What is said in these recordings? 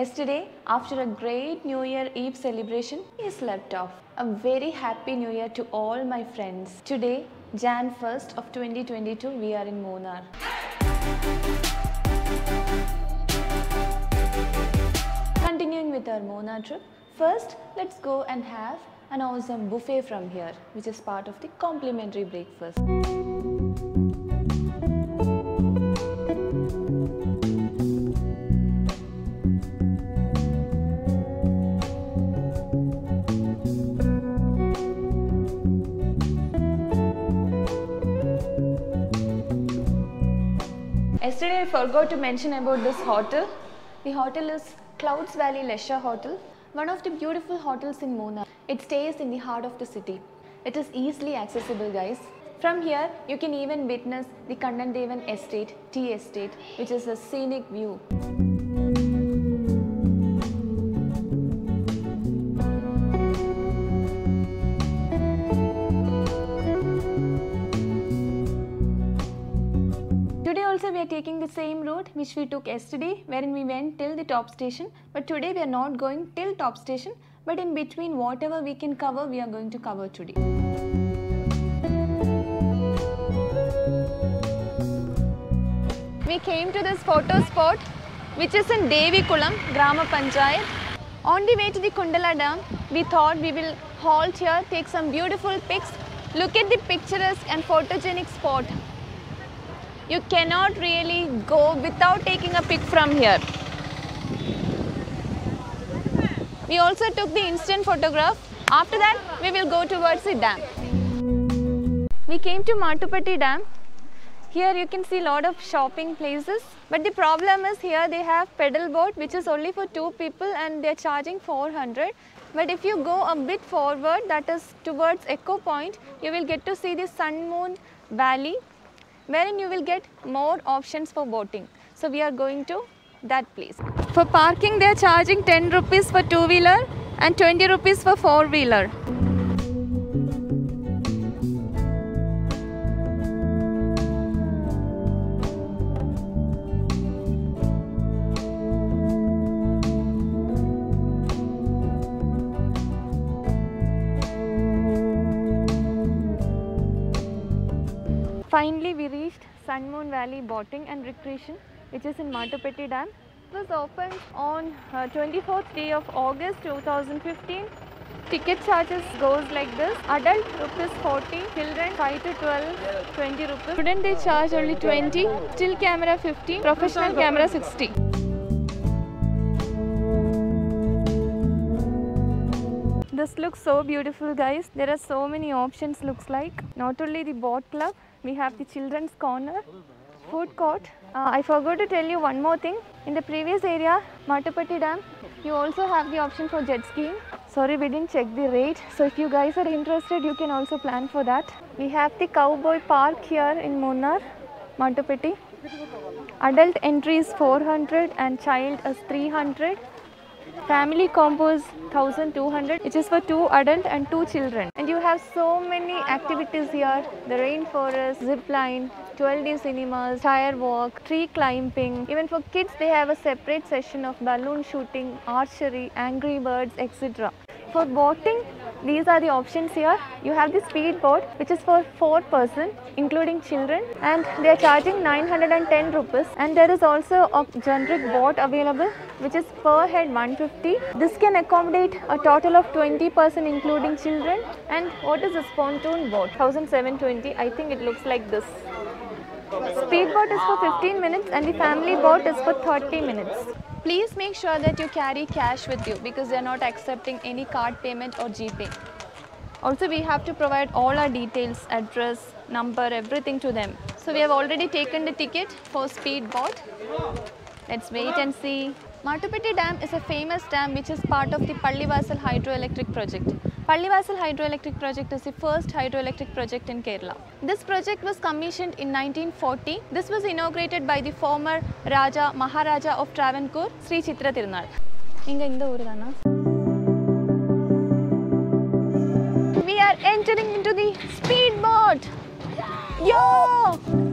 Yesterday, after a great New Year Eve celebration, we slept off. A very happy New Year to all my friends. Today, Jan 1st of 2022, we are in Munnar. Continuing with our Munnar trip, first let's go and have an awesome buffet from here, which is part of the complimentary breakfast. Yesterday I forgot to mention about this hotel. The hotel is Clouds Valley Leisure Hotel, one of the beautiful hotels in Munnar. It stays in the heart of the city. It is easily accessible guys. From here you can even witness the Kanan Devan Estate, tea estate, which is a scenic view. Taking the same route which we took yesterday wherein we went till the top station but today we are not going till top station but in between whatever we can cover we are going to cover today. We came to this photo spot which is in Devikulam, Grama Panchayat. On the way to the Kundala Dam, we thought we will halt here, take some beautiful pics, look at the picturesque and photogenic spot you cannot really go without taking a pic from here. We also took the instant photograph. After that, we will go towards the dam. We came to Mattupatti Dam. Here you can see a lot of shopping places. But the problem is here they have pedal boat which is only for two people and they're charging 400. But if you go a bit forward that is towards Echo Point, you will get to see the Sun Moon Valley wherein you will get more options for boating. So we are going to that place. For parking they are charging 10 rupees for two wheeler and 20 rupees for four wheeler. Finally, we Sun Moon Valley Boating and Recreation, which is in Mattupatti Dam. It was opened on uh, 24th day of August 2015. Ticket charges goes like this. Adult rupees 40, children 5 to 12, 20 rupees. Student they charge only 20, still camera 50, professional camera 60. This looks so beautiful guys. There are so many options looks like. Not only the boat club, we have the children's corner, food court. Uh, I forgot to tell you one more thing. In the previous area, Mattupatti Dam, you also have the option for jet skiing. Sorry, we didn't check the rate. So if you guys are interested, you can also plan for that. We have the Cowboy Park here in Munnar, Mattupatti. Adult entry is 400 and child is 300. Family combo is 1200 which is for two adult and two children. And you have so many activities here. The rainforest, zip line, 12D cinemas, tire walk, tree climbing. Even for kids they have a separate session of balloon shooting, archery, angry birds etc. For boating, these are the options here. You have the speed boat which is for 4 person including children and they are charging 910 rupees and there is also a generic boat available which is per head 150. This can accommodate a total of 20 person including children and what is this pontoon boat 1720 I think it looks like this. Speedboat is for 15 minutes and the family boat is for 30 minutes. Please make sure that you carry cash with you because they are not accepting any card payment or GPay. Also, we have to provide all our details, address, number, everything to them. So, we have already taken the ticket for speedboat. Let's wait and see. Mattupatti Dam is a famous dam which is part of the Pallivasal hydroelectric project. Pallivasal hydroelectric project is the first hydroelectric project in Kerala. This project was commissioned in 1940. This was inaugurated by the former Raja Maharaja of Travancore, Sri Chitra Tirunal. We are entering into the speedboat. Yo!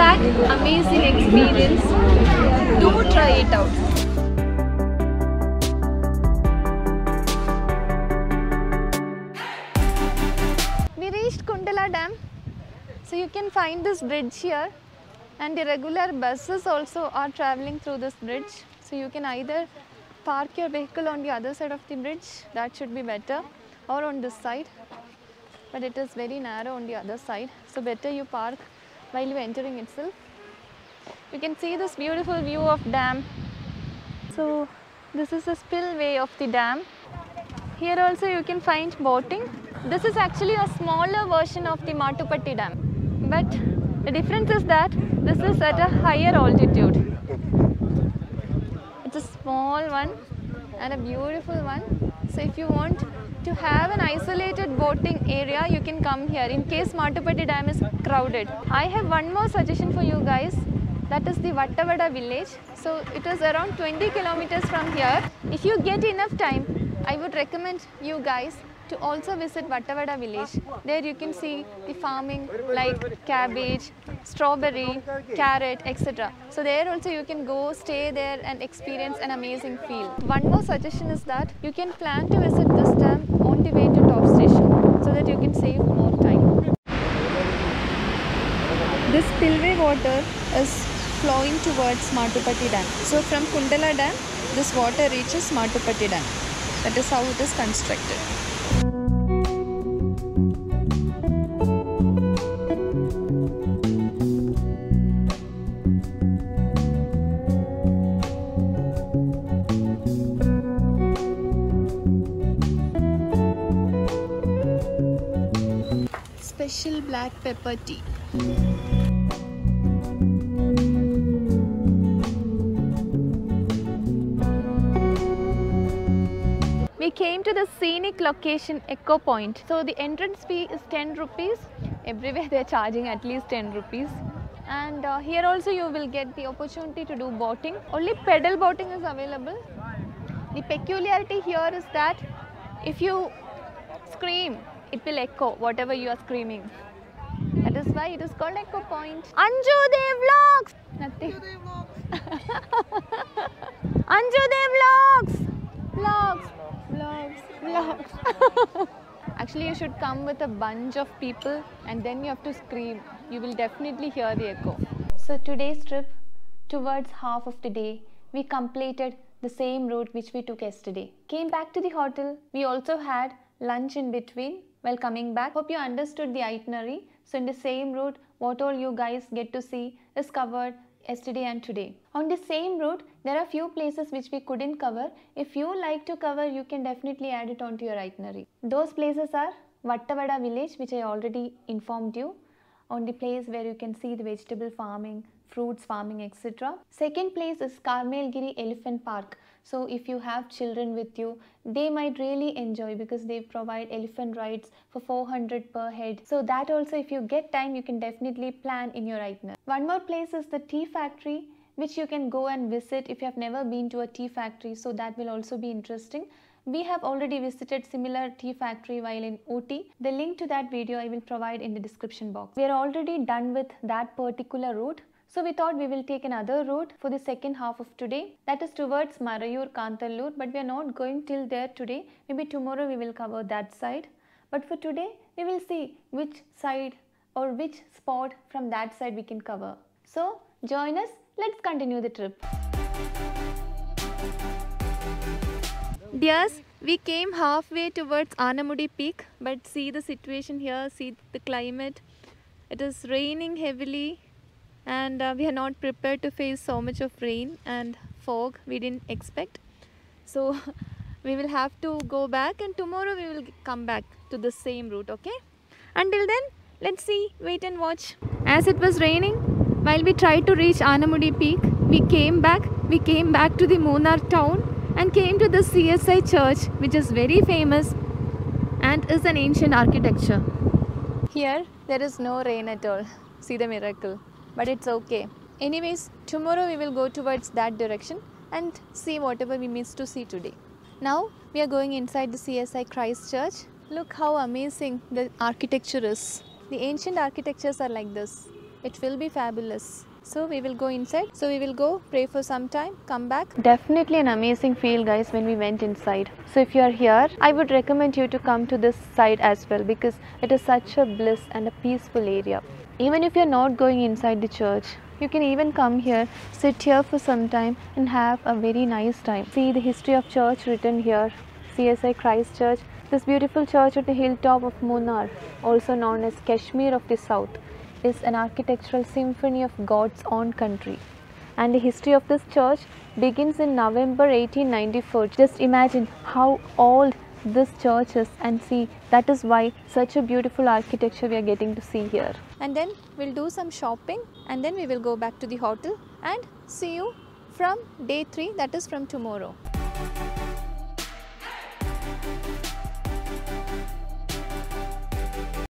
Back, amazing experience. Do try it out. We reached Kundala Dam. So you can find this bridge here and the regular buses also are traveling through this bridge. So you can either park your vehicle on the other side of the bridge, that should be better, or on this side. But it is very narrow on the other side. So better you park while you are entering itself. You can see this beautiful view of dam. So this is the spillway of the dam. Here also you can find boating. This is actually a smaller version of the Mattupatti dam. But the difference is that this is at a higher altitude. It's a small one and a beautiful one. So if you want to have an isolated boating area, you can come here in case Mattupatti dam is crowded. I have one more suggestion for you guys. That is the Vattavada village. So it is around 20 kilometers from here. If you get enough time, I would recommend you guys to also visit Vattavada village. There you can see the farming like cabbage, strawberry, carrot, etc. So there also you can go stay there and experience an amazing feel. One more suggestion is that you can plan to visit this dam on the way to top station so that you can save more time. This spillway water is flowing towards Mattupatti Dam. So from Kundala Dam, this water reaches Mattupatti Dam. That is how it is constructed. Special black pepper tea. We came to the scenic location Echo Point. So the entrance fee is 10 rupees. Everywhere they are charging at least 10 rupees. And uh, here also you will get the opportunity to do boating. Only pedal boating is available. The peculiarity here is that if you scream, it will echo whatever you are screaming. That is why it is called Echo Point. Anju Dev Vlogs! Nothing. Anju Dev Vlogs! Vlogs! Vlogs! Vlogs! Actually, you should come with a bunch of people and then you have to scream. You will definitely hear the echo. So, today's trip towards half of the day, we completed the same route which we took yesterday. Came back to the hotel. We also had lunch in between while coming back. Hope you understood the itinerary. So, in the same route, what all you guys get to see is covered yesterday and today. On the same route, there are few places which we couldn't cover. If you like to cover, you can definitely add it onto your itinerary. Those places are Vattavada village, which I already informed you, on the place where you can see the vegetable farming, fruits farming, etc. Second place is Carmelgiri Elephant Park. So if you have children with you, they might really enjoy because they provide elephant rides for 400 per head. So that also if you get time, you can definitely plan in your itinerary. One more place is the tea factory which you can go and visit if you have never been to a tea factory. So that will also be interesting. We have already visited similar tea factory while in Ooty. The link to that video I will provide in the description box. We are already done with that particular route. So we thought we will take another route for the second half of today that is towards Marayoor Kanthalloor but we are not going till there today. Maybe tomorrow we will cover that side. But for today we will see which side or which spot from that side we can cover. So join us. Let's continue the trip. Dears, we came halfway towards Anamudi peak but see the situation here, see the climate. It is raining heavily and uh, we are not prepared to face so much of rain and fog we didn't expect. So we will have to go back and tomorrow we will come back to the same route okay? Until then let's see wait and watch. As it was raining while we tried to reach anamudi peak we came back we came back to the Munnar town and came to the CSI church which is very famous and is an ancient architecture here there is no rain at all see the miracle but it's okay. Anyways, tomorrow we will go towards that direction and see whatever we missed to see today. Now we are going inside the CSI Christ Church. Look how amazing the architecture is. The ancient architectures are like this. It will be fabulous. So we will go inside. So we will go pray for some time, come back. Definitely an amazing feel, guys, when we went inside. So, if you are here, I would recommend you to come to this side as well because it is such a bliss and a peaceful area. Even if you're not going inside the church, you can even come here, sit here for some time, and have a very nice time. See the history of church written here. CSI Christ Church, this beautiful church at the hilltop of Munnar, also known as Kashmir of the South, is an architectural symphony of God's own country and the history of this church begins in November 1894. Just imagine how old this church is and see that is why such a beautiful architecture we are getting to see here. And then we'll do some shopping and then we will go back to the hotel and see you from day 3 that is from tomorrow.